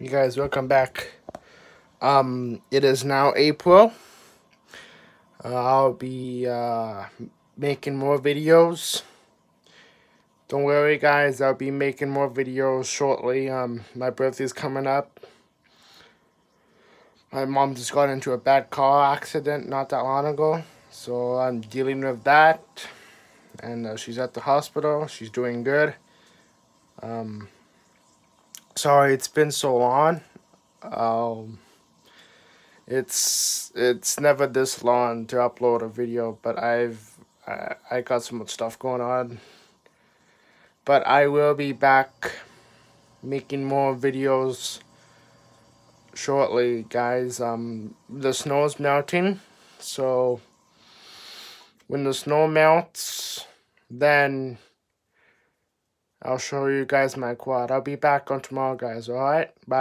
you guys welcome back. Um it is now april. Uh, i'll be uh making more videos. Don't worry guys i'll be making more videos shortly. Um my birthday's coming up. My mom just got into a bad car accident not that long ago so i'm dealing with that. And uh, she's at the hospital. She's doing good. Um sorry it's been so long. Um it's it's never this long to upload a video but i've I, I got so much stuff going on. But i will be back making more videos shortly guys. Um the snow is melting so when the snow melts then I'll show you guys my quad. I'll be back on tomorrow, guys. Alright? Bye.